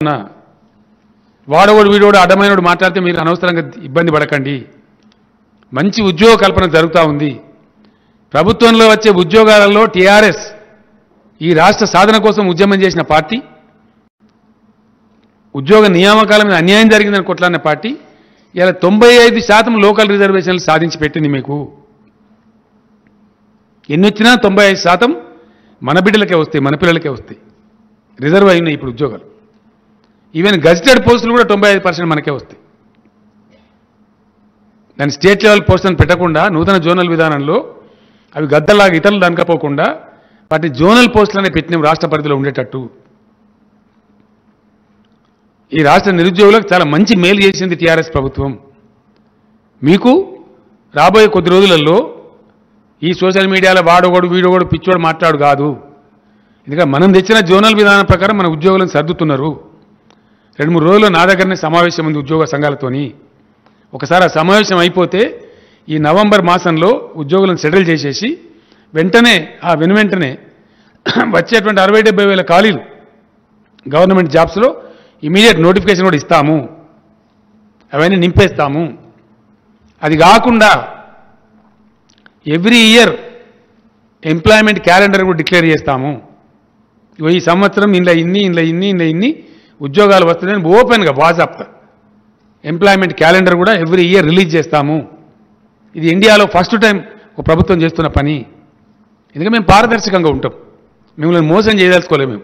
ఉన్నా. వాడోడు వీడోడు అడ్డమైనడు మాట్లాడితే మీరు అనవసరంగా ఇబ్బంది పడకండి. మంచి ఉద్యోగ కల్పన జరుగుతూ ఉంది. ప్రభుత్వంలో వచ్చే ఉద్యోగాలలో టీఆర్ఎస్ ఈ రాష్ట్ర సాధన కోసం ఉద్యమం చేసిన పార్టీ ఉద్యోగ నియామకాల మీద అన్యాయం జరిగిందని కొట్లాడిన పార్టీ ఇలా తొంభై ఐదు శాతం లోకల్ రిజర్వేషన్లు సాధించి పెట్టింది మీకు. ఎన్ని వచ్చినా తొంభై ఐదు శాతం మన బిడ్డలకే వస్తాయి మన పిల్లలకే వస్తాయి. రిజర్వ్ అయినాయి ఇప్పుడు ఉద్యోగాలు. ఈవెన్ గజిటెడ్ పోస్టులు కూడా తొంభై ఐదు పర్సెంట్ మనకే వస్తాయి. దాని స్టేట్ లెవెల్ పోస్టులను పెట్టకుండా నూతన జోనల్ విధానంలో అవి గద్దలాగా ఇతరులు దనకపోకుండా వాటి జోనల్ పోస్టులనే పెట్టినాం రాష్ట్ర పరిధిలో ఉండేటట్టు. ఈ రాష్ట్ర నిరుద్యోగులకు చాలా మంచి మేలు చేసింది టీఆర్ఎస్ ప్రభుత్వం. మీకు రాబోయే కొద్ది రోజులలో ఈ సోషల్ మీడియాలో వాడోగోడు వీడోగోడు పిచ్చోడు మాట్లాడు కాదు. ఎందుకంటే మనం తెచ్చిన జోనల్ విధానం ప్రకారం మన ఉద్యోగులను సర్దుతున్నారు. రెండు మూడు రోజులు నా దగ్గరనే సమావేశం ఉంది ఉద్యోగ సంఘాలతోని. ఒకసారి ఆ సమావేశం అయిపోతే ఈ నవంబర్ మాసంలో ఉద్యోగులను సెటిల్ చేసేసి వెంటనే ఆ వెను వెంటనే వచ్చేటువంటి అరవై డెబ్బై వేల ఖాళీలు గవర్నమెంట్ జాబ్స్లో ఇమీడియట్ నోటిఫికేషన్ కూడా ఇస్తాము. అవన్నీ నింపేస్తాము. అది కాకుండా ఎవ్రీ ఇయర్ ఎంప్లాయ్మెంట్ క్యాలెండర్ కూడా డిక్లేర్ చేస్తాము. ఈ సంవత్సరం ఇందులో ఇన్ని ఇందులో ఇన్ని ఇందులో ఇన్ని ఉద్యోగాలు వస్తున్నాయని ఓపెన్గా వాట్సాప్ ఎంప్లాయ్మెంట్ క్యాలెండర్ కూడా ఎవ్రీ ఇయర్ రిలీజ్ చేస్తాము. ఇది ఇండియాలో ఫస్ట్ టైం ఒక ప్రభుత్వం చేస్తున్న పని. ఎందుకంటే మేము పారదర్శకంగా ఉంటాం. మిమ్మల్ని మోసం చేయదలుచుకోలేము మేము.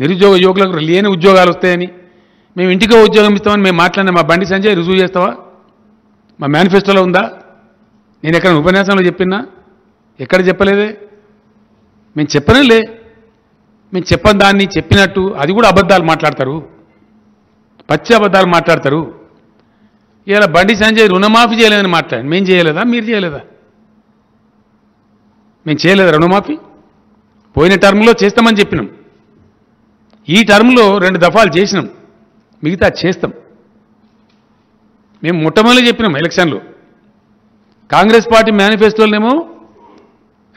నిరుద్యోగ యువకులకు లేని ఉద్యోగాలు వస్తాయని. మేము ఇంటికో ఉద్యోగం ఇస్తామని మేము మాట్లాడిన మా బండి సంజయ్ రుజువు చేస్తావా? మా మేనిఫెస్టోలో ఉందా? నేను ఎక్కడ ఉపన్యాసంలో చెప్పినా? ఎక్కడ చెప్పలేదే? మేము చెప్పనే లే మేము చెప్పని దాన్ని చెప్పినట్టు అది కూడా అబద్ధాలు మాట్లాడతారు. పచ్చి అబద్ధాలు మాట్లాడతారు. ఇలా బండి సంజయ్ రుణమాఫీ చేయలేదని మాట్లాడి మేము చేయలేదా? మీరు చేయలేదా? మేము చేయలేదా రుణమాఫీ? పోయిన టర్మ్లో చేస్తామని చెప్పినాం. ఈ టర్మ్లో రెండు దఫాలు చేసినాం. మిగతా చేస్తాం. మేము మొట్టమొదటి చెప్పినాం ఎలక్షన్లో. కాంగ్రెస్ పార్టీ మేనిఫెస్టోలనేమో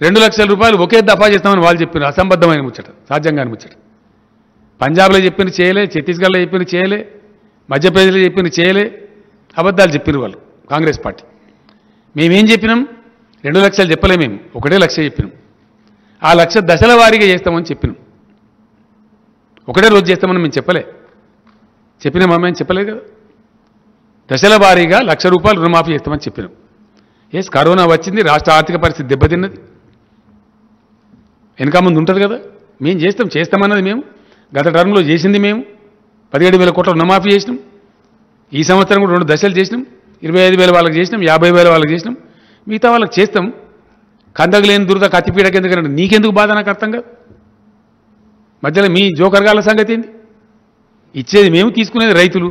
రెండు లక్షల రూపాయలు ఒకే దఫా చేస్తామని వాళ్ళు చెప్పారు అసంబద్ధమైన ముచ్చట. సాధ్యంగాని ముచ్చట. పంజాబ్లో చెప్పింది చేయలే ఛత్తీస్గఢ్లో చెప్పింది చేయలే మధ్యప్రదేశ్లో చెప్పింది చేయలే అబద్ధాలు చెప్పారు వాళ్ళు కాంగ్రెస్ పార్టీ. మేమేం చెప్పినాం? రెండు లక్షలు చెప్పలే మేము ఒకటే లక్ష చెప్పినాం. ఆ లక్ష దశల వారీగా చేస్తామని చెప్పినాం. ఒకటే రోజు చేస్తామని మేము చెప్పలే. చెప్పినామా మేము చెప్పలేదు కదా. దశల వారీగా లక్ష రూపాయలు రుణమాఫీ చేస్తామని చెప్పినాం. ఎస్ కరోనా వచ్చింది రాష్ట్ర ఆర్థిక పరిస్థితి దెబ్బతిన్నది. వెనక ముందు ఉంటుంది కదా? మేము చేస్తాం చేస్తామన్నది మేము. గత టర్మ్లో చేసింది మేము. పదిహేడు వేల కోట్ల రుణమాఫీ చేసినాం. ఈ సంవత్సరం కూడా రెండు దశలు చేసినాం. ఇరవై ఐదు వేల వాళ్ళకి చేసినాం యాభై వేల వాళ్ళకి చేసినాం. మిగతా వాళ్ళకి చేస్తాం. కందగలేని దురద కత్తిపీడకి ఎందుకంటే నీకెందుకు బాధ నాకు అర్థం కాదు? మధ్యలో మీ జోకర్గాల సంగతి ఏంది? ఇచ్చేది మేము తీసుకునేది రైతులు.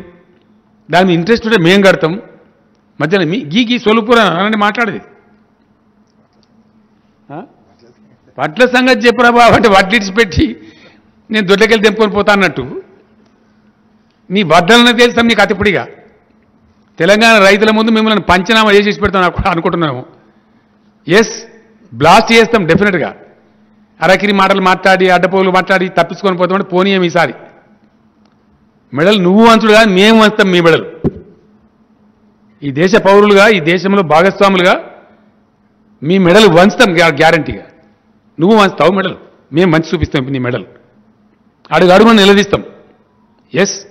దాని మీద ఇంట్రెస్ట్ ఉంటే మేము కడతాం. మధ్యలో మీ గీ గీ సొలుపురా అని మాట్లాడేది ఆ? వడ్ల సంగతి చెప్పురా బాబు? అంటే వడ్లు ఇడిచిపెట్టి నేను దొడ్లకెళ్ళి తెంపుకొని పోతా అన్నట్టు. నీ వడ్డలను తెలుస్తాం నీకు అతిపుడిగా. తెలంగాణ రైతుల ముందు మిమ్మల్ని పంచనామా చేసేసి పెడతాం అనుకుంటున్నాము ఎస్ బ్లాస్ట్ చేస్తాం డెఫినెట్గా అరకిరి మాటలు మాట్లాడి అడ్డపోగులు మాట్లాడి తప్పించుకొని పోతామంటే పోనీయం ఈసారి. మెడలు నువ్వు వంచుడుగా మేము వంచుతాం మీ మెడలు. ఈ దేశ పౌరులుగా ఈ దేశంలో భాగస్వాములుగా మీ మెడలు వంచుతాం గ్యారంటీగా. నువ్వు వంచుతావు మెడల్. మేము మంచి చూపిస్తాం నీ మెడల్. అడుగు అడుగును నిలదీస్తాం. ఎస్